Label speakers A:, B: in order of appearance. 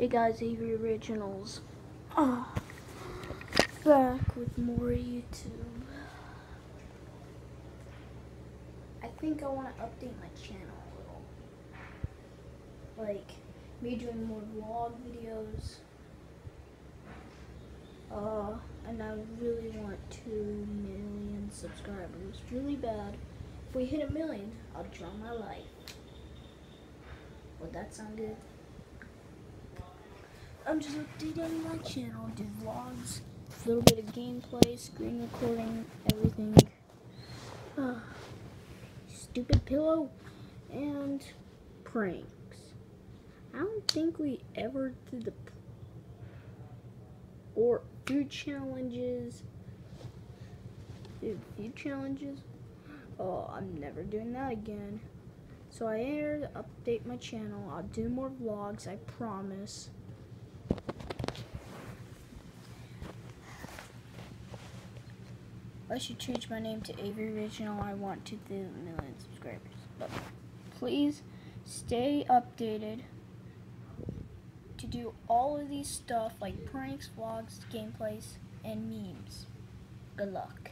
A: Hey guys, Avery Originals. Oh, back with more YouTube. I think I want to update my channel a little. Like, me doing more vlog videos. Uh, and I really want 2 million subscribers. Really bad. If we hit a million, I'll draw my life. Would that sound good? I'm just updating my channel, do vlogs, a little bit of gameplay, screen recording, everything. Uh, stupid pillow, and pranks. I don't think we ever did the or food challenges. Dude, food challenges. Oh, I'm never doing that again. So I aired update my channel. I'll do more vlogs, I promise. I should change my name to Avery Original. I want to a million subscribers. But please stay updated to do all of these stuff like pranks, vlogs, gameplays, and memes. Good luck.